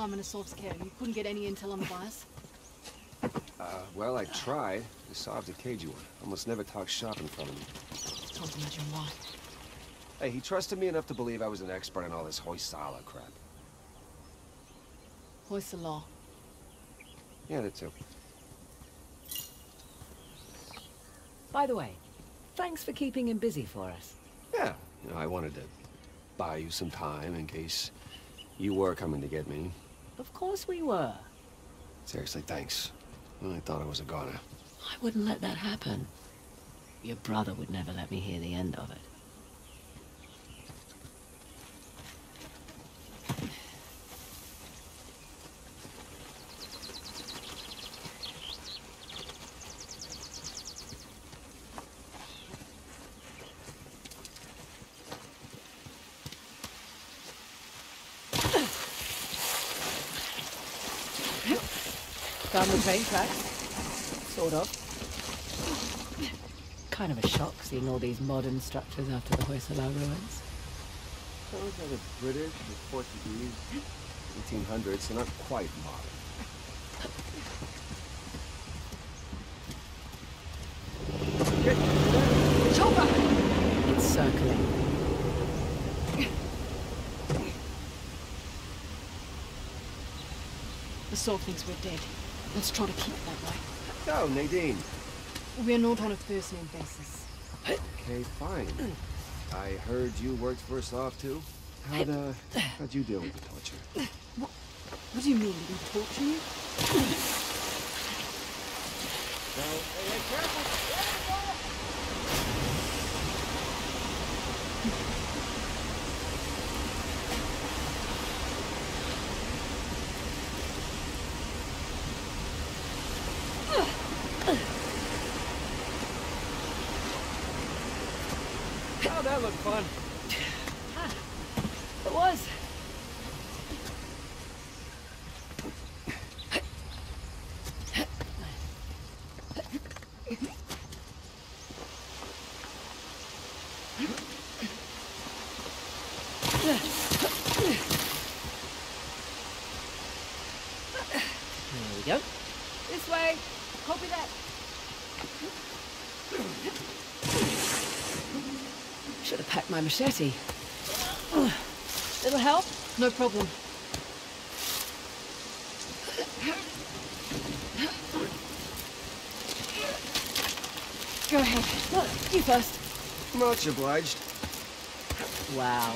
time in Asav's care. You couldn't get any intel on the bias? Uh, well, I tried. Asav's a cagey one. Almost never talks shop in front of me. Can't imagine why. Hey, he trusted me enough to believe I was an expert in all this Hoysala crap. Hoist the law. Yeah, that too. By the way, thanks for keeping him busy for us. Yeah, you know, I wanted to buy you some time in case you were coming to get me. Of course we were. Seriously, thanks. I really thought I was a goner. I wouldn't let that happen. Your brother would never let me hear the end of it. Sort of. Kind of a shock seeing all these modern structures after the Hoysala ruins. Those are the British, the Portuguese, 1800s. They're not quite modern. It's circling. Asav thinks we're dead. Let's try to keep it that way. So, Nadine. We're not on a first-name basis. Okay, fine. I heard you worked for Asav too. How'd, uh, how'd you deal with the torture? What what do you mean? Did we torture you? Oh, that looked fun. It was. There we go. This way. Copy that. Should have packed my machete. Little help? No problem. Go ahead. Look, you first. Much obliged. Wow.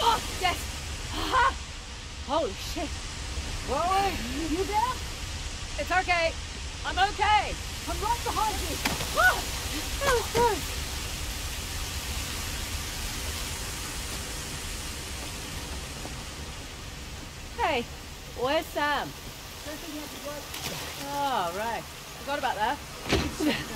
Oh, yes! Aha! Holy shit. Chloe, you there? It's okay. I'm okay. I'm right behind you. Ah! Oh, God. Hey, where's Sam? Oh, right. Forgot about that.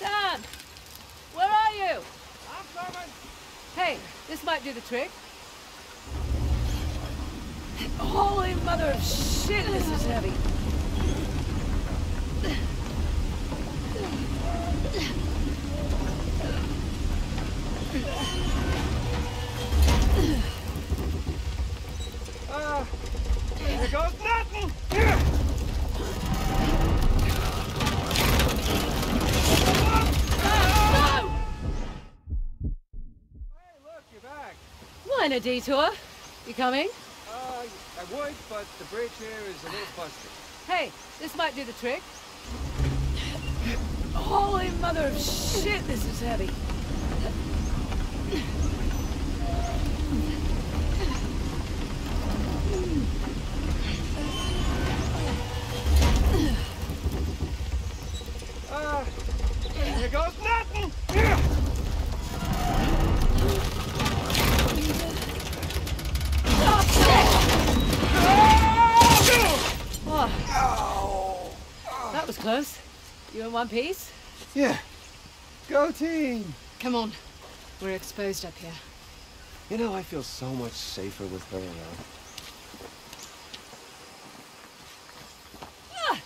Sam! Where are you? I'm coming. Hey, this might do the trick. Detour. You coming? Uh, I would, but the bridge here is a little busted. Hey, this might do the trick. Holy mother of shit, this is heavy. Ah, here goes nothing! Oh, that was close. You in one piece? Yeah. Go team! Come on. We're exposed up here. You know, I feel so much safer with her around. Ah!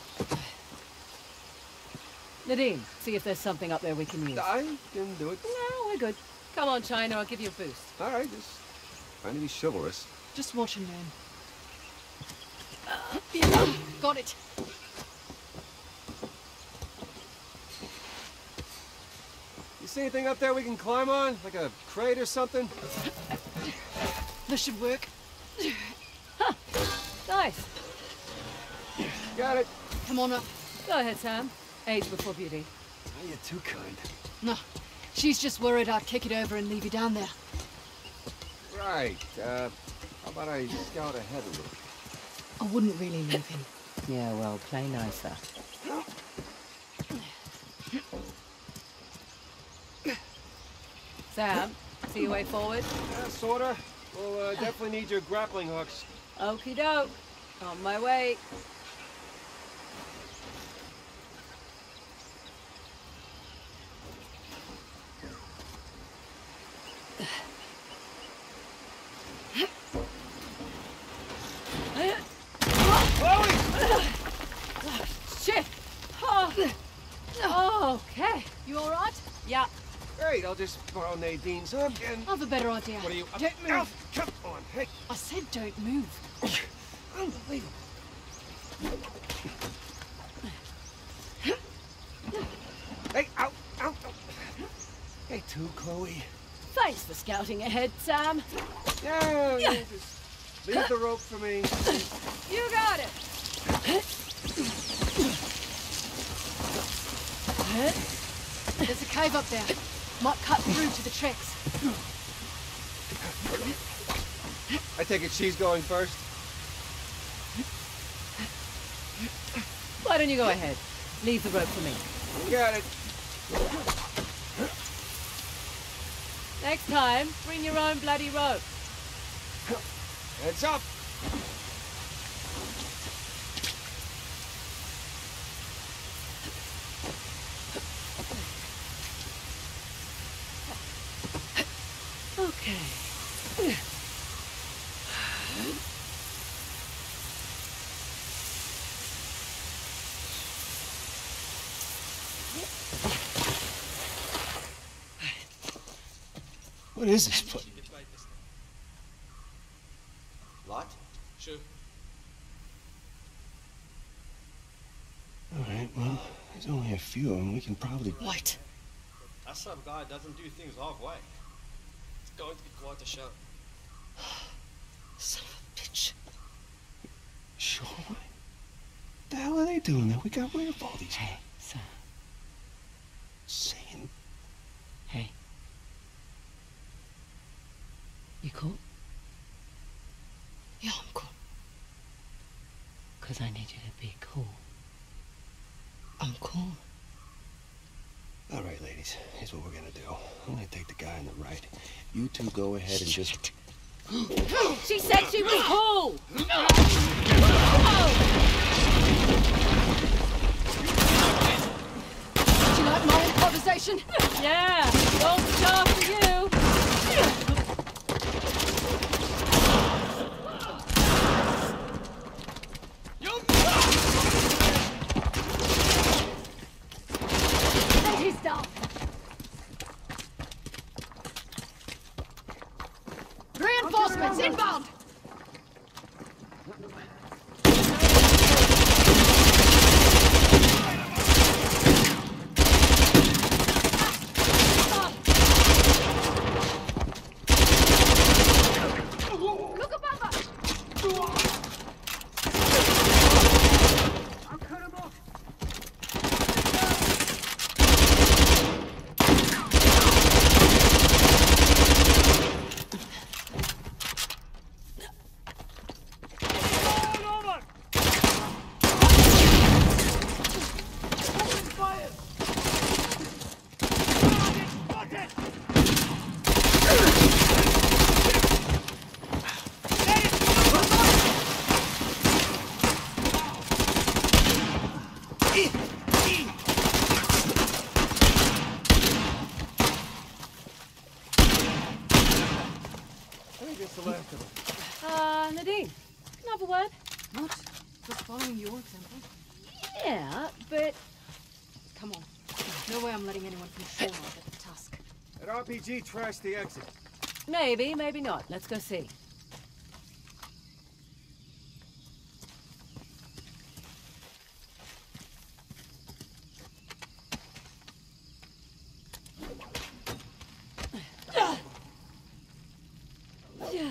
Nadine, see if there's something up there we can use. I can do it. No, we're good. Come on, China, I'll give you a boost. All right, just trying to be chivalrous. Just watch and learn. Got it. You see anything up there we can climb on? Like a crate or something? This should work. Huh. Nice. Got it. Come on up. Go ahead, Sam. Age before beauty. Oh, you're too kind. No. She's just worried I'd kick it over and leave you down there. Right. Uh, how about I scout ahead a little? I wouldn't really leave him. Yeah, well, play nicer. Sam, see your way forward? Yeah, sorta. We'll uh, definitely need your grappling hooks. Okie doke. On my way. Shit! Oh. Okay. You alright? Yeah. Great, I'll just borrow Nadine's hook and... I've a better idea. What are you... Don't move. Ow, come on, hey. I said don't move. Unbelievable. Hey, ow, ow, ow. Hey, too, Chloe. Thanks for scouting ahead, Sam. Yeah, yeah, just leave the rope for me. You got it. There's a cave up there. Might cut through to the tricks. I take it she's going first? Why don't you go ahead? Leave the rope for me. Got it. Next time, bring your own bloody rope. Heads up. Okay. What is this place? Lot? Sure. All right, well, there's only a few of them. We can probably... Wait. That some guy doesn't do things halfway. It's going to be quite a show. Son of a bitch. Sure. What the hell are they doing there? We got rid of all these... Hey, Sam. Saying... You cool? Yeah, I'm cool. Because I need you to be cool. I'm cool. All right, ladies. Here's what we're gonna do. I'm gonna take the guy on the right. You two go ahead and just... She said she was cool! Do you like my improvisation? Yeah, gold star for you. And he's down. Reinforcements inbound! I think that's the last of them. Uh, Nadine, can I have a word? Not just following your example. Yeah, but Come on. No way I'm letting anyone from Shoreline get the tusk. That RPG trashed the exit. maybe, maybe not. Let's go see. Yeah.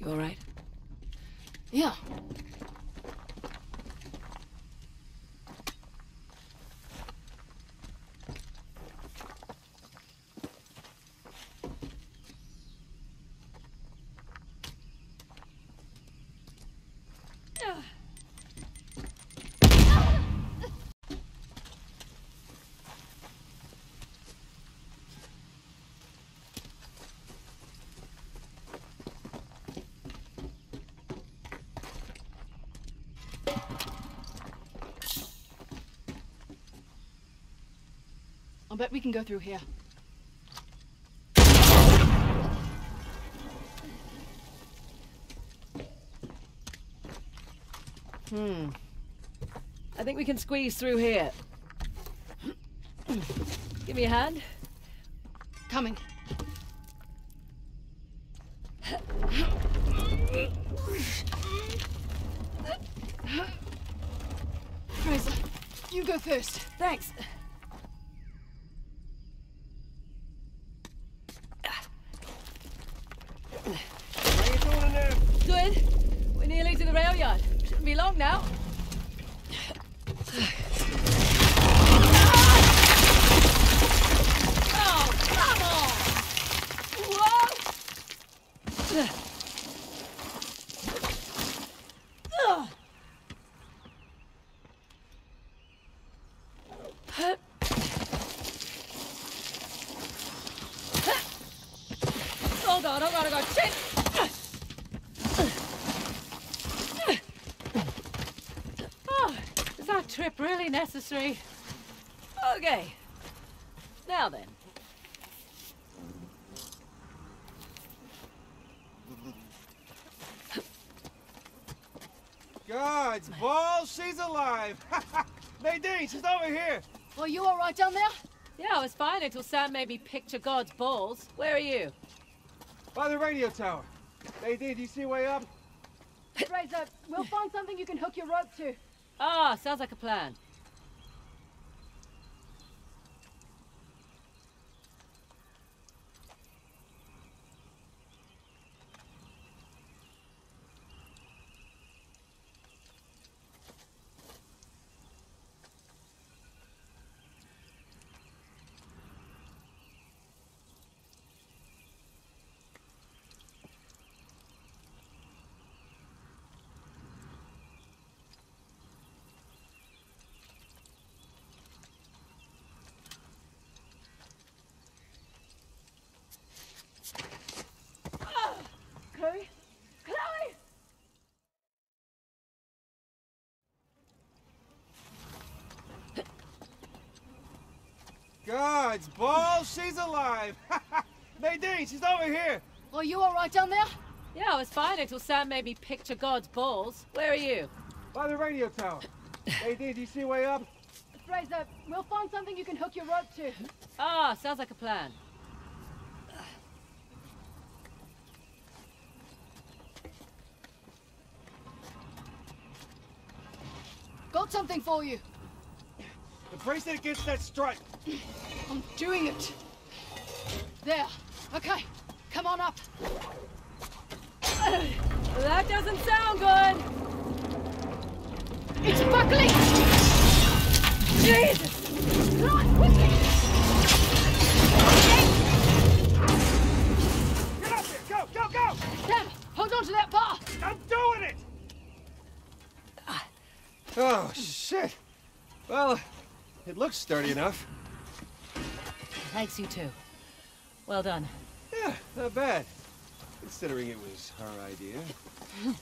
You all right? Yeah. I'll bet we can go through here. Hmm. I think we can squeeze through here. Give me a hand. Coming. Frazer, you go first. Thanks. How you doing in there? Good. We're nearly to the rail yard. Shouldn't be long now. Oh, come on! Whoa! Ugh. Hold on, hold on, hold on. Shit! Oh, is that trip really necessary? Okay. Now then. God's balls, she's alive! Nadine, she's over here! Are you all right down there? Yeah, I was fine until Sam made me picture God's balls. Where are you? By the radio tower. Nadine, do you see a way up? Frazer, we'll find something you can hook your rope to. Ah, sounds like a plan. Chloe? Chloe! God's balls, she's alive! Nadine, she's over here! Are you all right down there? Yeah, I was fine until Sam made me picture God's balls. Where are you? By the radio tower. Nadine, do you see a way up? Frazer, we'll find something you can hook your rope to. Ah, sounds like a plan. Got something for you. The bracelet against that strut. I'm doing it. There. Okay. Come on up. That doesn't sound good. It's buckling. Jesus. Come on. Get up there. Go, go, go. Hold on to that bar. I'm doing it. Ah. Oh, shit. Well, it looks sturdy enough. Thanks, you too. Well done. Yeah, not bad. Considering it was her idea.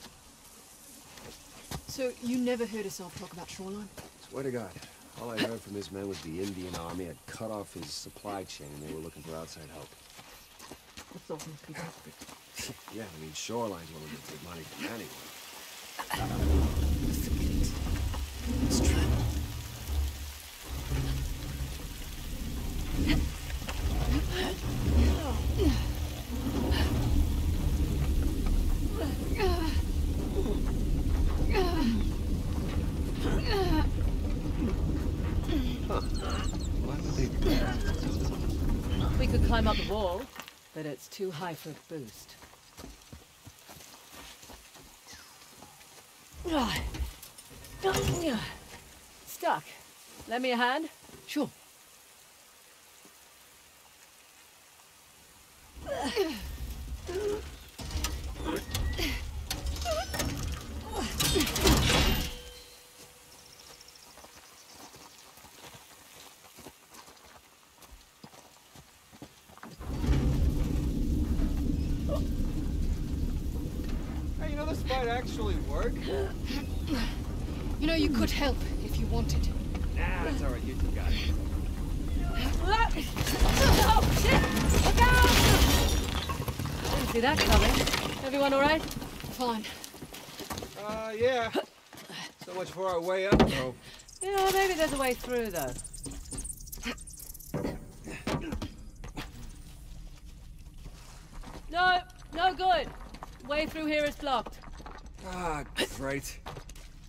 So, you never heard Asav talk about Shoreline? Swear to God, all I heard from his men was the Indian army had cut off his supply chain and they were looking for outside help. yeah, I mean, Shoreline's willing to take money from anyone. Let's try. Why would they do that? We could climb up the wall, but it's too high for a boost. Stuck. Lend me a hand? Sure. Hey, you know this might actually work? You know, you could help if you wanted. See that coming. Everyone all right? Fine. Uh, yeah. So much for our way up, though. Yeah, maybe there's a way through, though. No, no good. Way through here is blocked. Ah, great.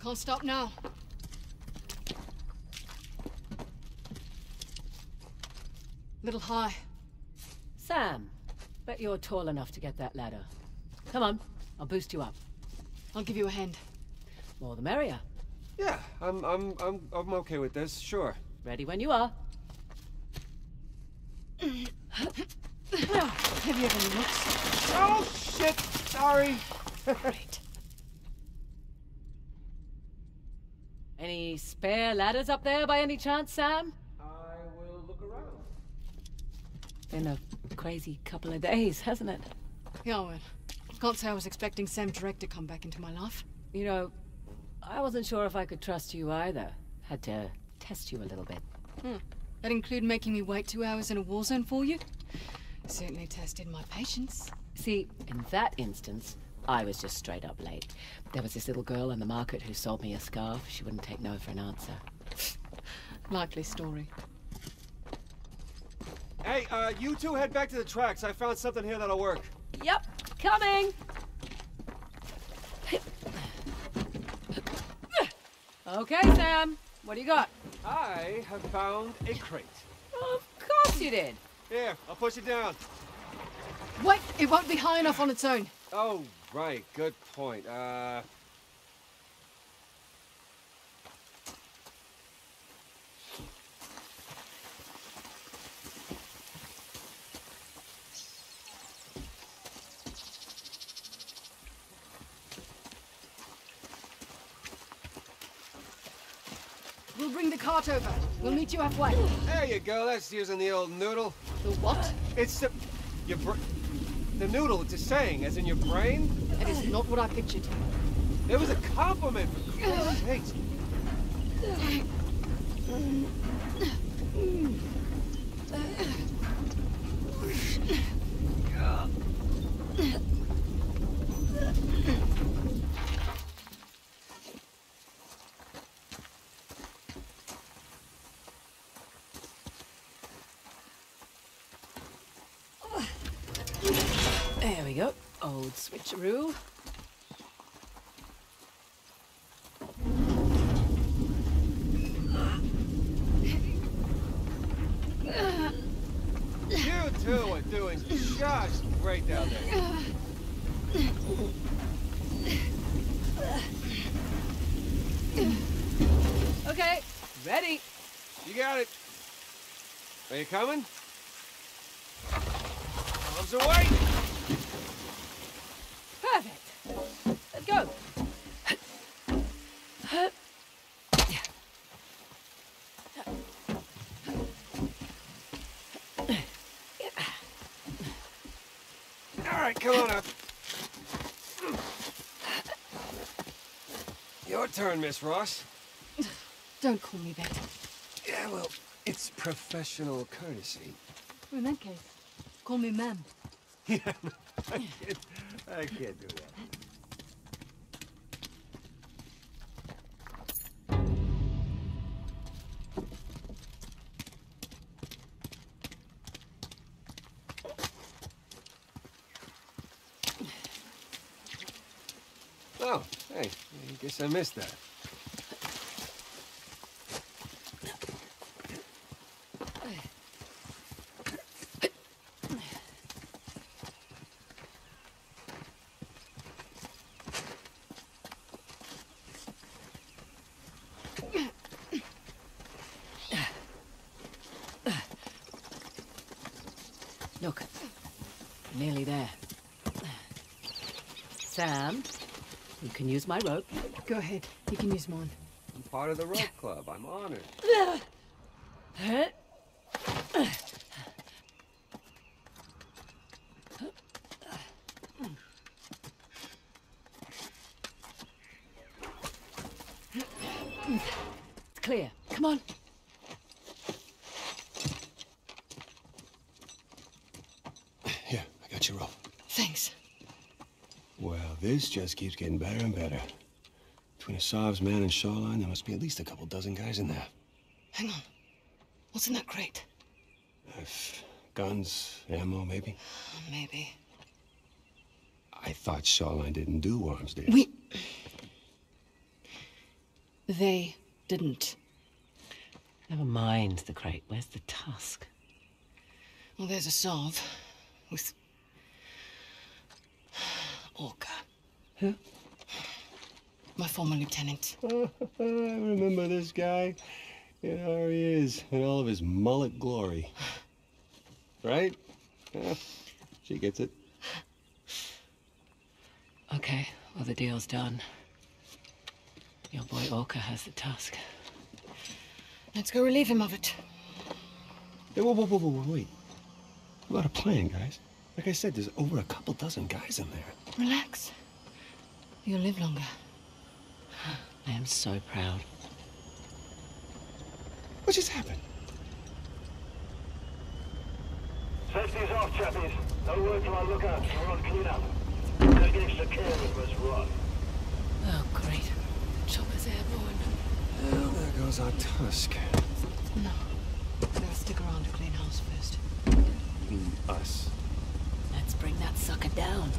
Can't stop now. Little high. Sam, bet you're tall enough to get that ladder. Come on, I'll boost you up. I'll give you a hand. More the merrier. Yeah, I'm, I'm, I'm, I'm okay with this, sure. Ready when you are. Have you ever looked? Oh, shit! Sorry! Great. Any spare ladders up there by any chance, Sam? I will look around. Been a crazy couple of days, hasn't it? Yeah, well, can't say I was expecting Sam Drake to come back into my life. You know, I wasn't sure if I could trust you either. Had to test you a little bit. Hmm. That include making me wait two hours in a war zone for you? Certainly tested my patience. See, in that instance, I was just straight up late. There was this little girl in the market who sold me a scarf. She wouldn't take no for an answer. Likely story. Hey, uh, you two head back to the tracks. I found something here that'll work. Yep, coming! okay, Sam. What do you got? I have found a crate. Of course you did. Here, I'll push it down. Wait, it won't be high enough on its own. Oh, right. Good point. Uh... cart over. We'll meet you halfway. There you go. That's using the old noodle. The what? It's the... Your br... The noodle, it's a saying, as in your brain? That is not what I pictured. It was a compliment, for Christ's sakes. There we go. Old switcheroo. You two are doing just great down there. Okay, ready. You got it. Are you coming? Arms away! Perfect. Let's go. right, come on up. Your turn, Miss Ross. Don't call me that. Yeah, well, it's professional courtesy. In that case, call me ma'am. I can't, I can't do that. Oh, I guess I missed that. Look, nearly there. Sam, you can use my rope. Go ahead. You can use mine. I'm part of the rope club. I'm honored. It's clear. Come on. Here, I got your rope. Thanks. Well, this just keeps getting better and better. Between Asav's man and Shoreline, there must be at least a couple dozen guys in there. Hang on. What's in that crate? If guns, ammo, maybe. Um, maybe. I thought Shoreline didn't do arms deals. We. They didn't. Never mind the crate. Where's the tusk? Well, there's Asav with. Orca. Huh? My former lieutenant. I remember this guy. You know, here he is, in all of his mullet glory. Right? Yeah, she gets it. Okay, well, the deal's done. Your boy Orca has the tusk. Let's go relieve him of it. Hey, whoa, whoa, whoa, whoa, wait. What about a plan, guys? Like I said, there's over a couple dozen guys in there. Relax. You'll live longer. I am so proud. What just happened? Safety's off, chappies. No word from our lookouts. We're on cleanup. Gotta get extra care with this rock. Oh, great. The chopper's airborne. Well, there goes our tusk. No. Better stick around to clean house first. You mean us? Let's bring that sucker down.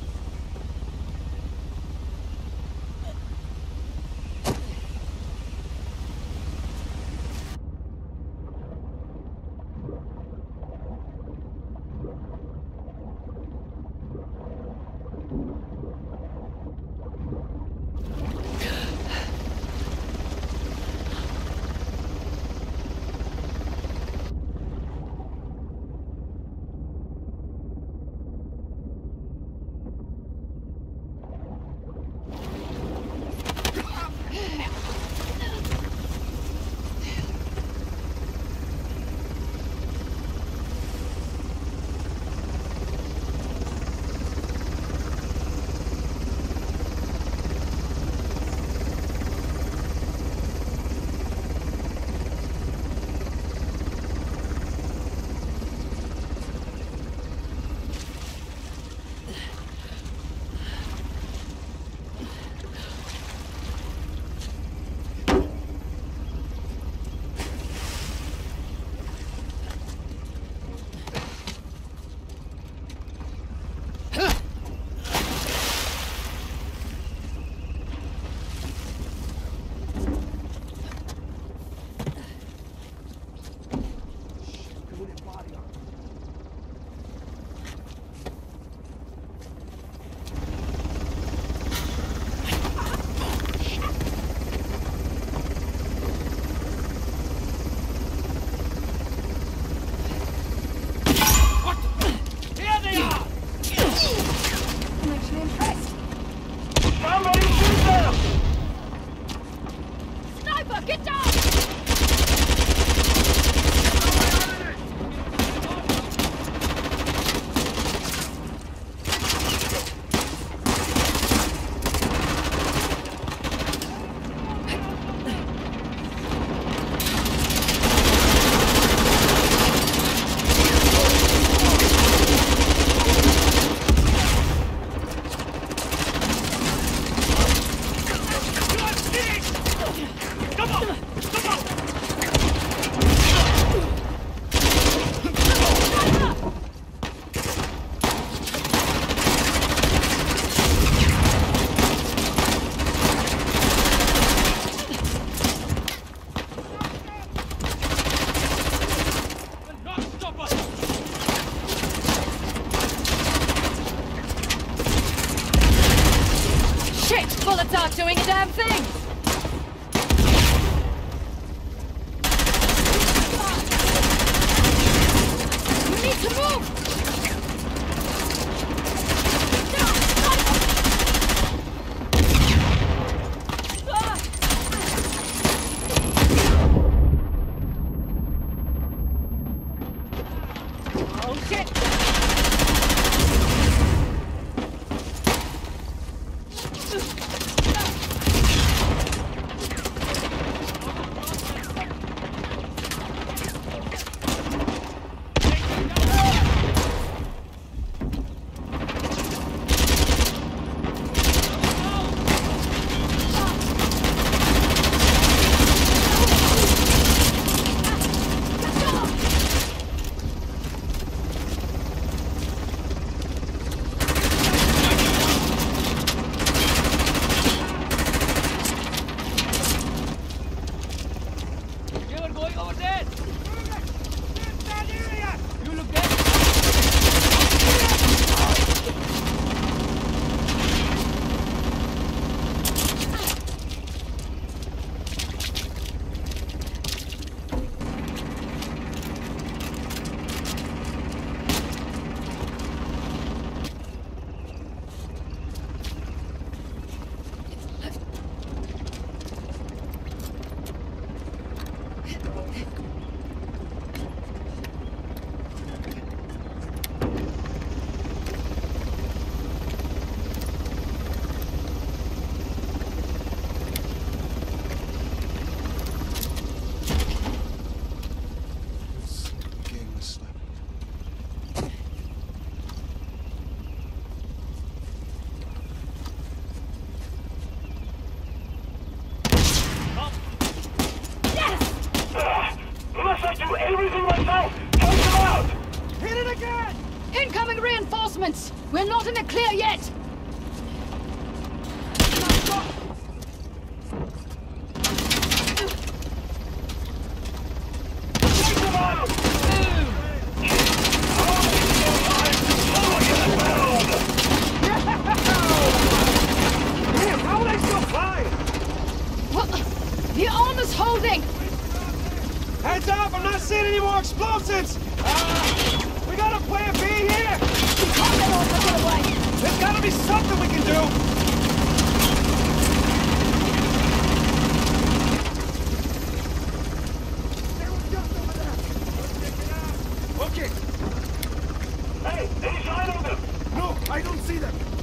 See them.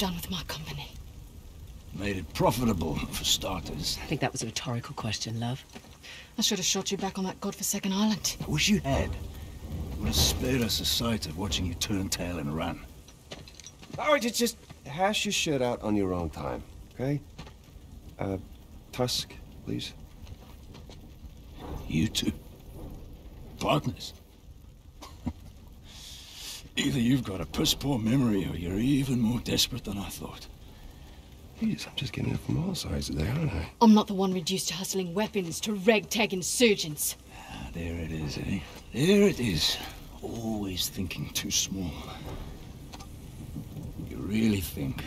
Done with my company? Made it profitable, for starters. I think that was a rhetorical question, love. I should have shot you back on that godforsaken island. I wish you had. It would have spared us the sight of watching you turn tail and run. All right, just, just hash your shit out on your own time, okay? Uh, Tusk, please. You two. Partners. Either you've got a piss poor memory or you're even more desperate than I thought. Jeez, I'm just getting it from all sides today, aren't I? I'm not the one reduced to hustling weapons to ragtag insurgents. Ah, there it is, eh? There it is. Always thinking too small. You really think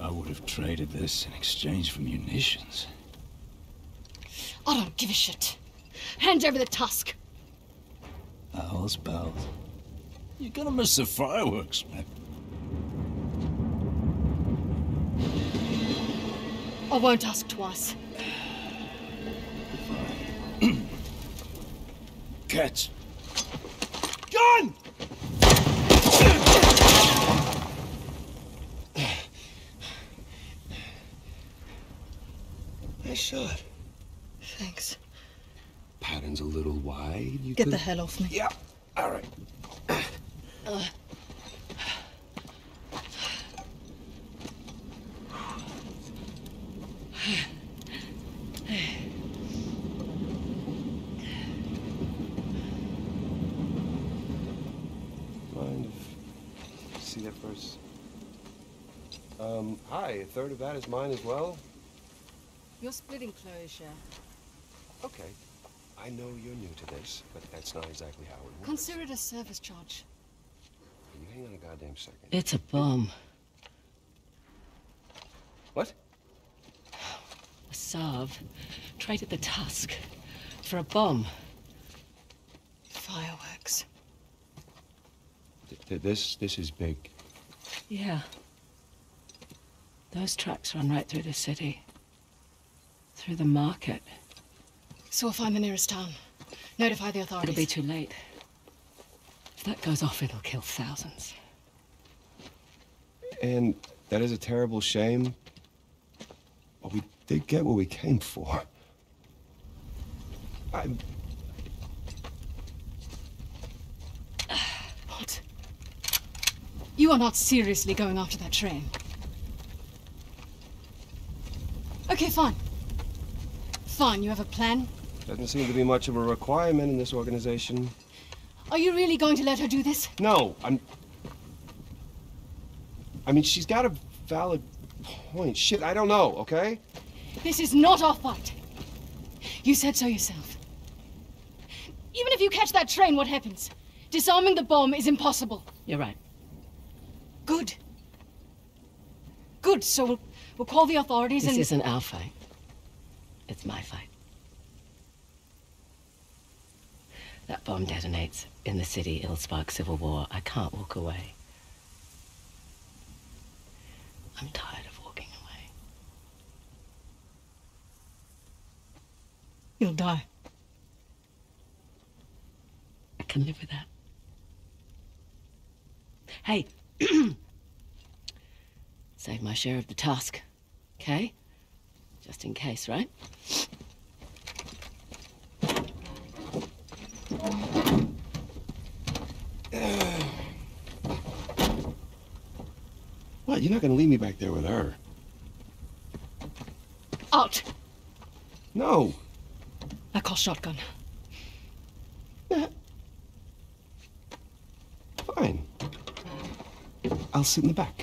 I would have traded this in exchange for munitions? I don't give a shit. Hand over the tusk. Owls, pals. You're gonna miss the fireworks, man. I won't ask twice. Cats. Gun! nice shot. Thanks. Pattern's a little wide. You Get could... the hell off me. Yeah. All right. Mind if see that first? Um, hi. A third of that is mine as well. You're splitting Chloe's share. Okay. I know you're new to this, but that's not exactly how it works. Consider it a service charge. Can you hang on a goddamn second? It's a bomb. What? Asav traded the tusk for a bomb. Fireworks. Th- th- this this is big. Yeah. Those tracks run right through the city. Through the market. So we'll find the nearest town. Notify the authorities. It'll be too late. If that goes off, it'll kill thousands. And that is a terrible shame. But we did get what we came for. I What? You are not seriously going after that train. Okay, fine. Fine, you have a plan. doesn't seem to be much of a requirement in this organization. Are you really going to let her do this? No, I'm. I mean, she's got a valid point. Shit, I don't know. Okay. This is not our fight. You said so yourself. Even if you catch that train, what happens? Disarming the bomb is impossible. You're right. Good. Good, so we'll, we'll call the authorities This and... isn't our fight. It's my fight. That bomb detonates in the city. It'll spark civil war. I can't walk away. I'm tired of walking away. You'll die. I can live with that. Hey, save my share of the tusk, okay? Just in case, right? What? You're not gonna leave me back there with her? Out! No. I call shotgun. Fine. I'll sit in the back.